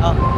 啊。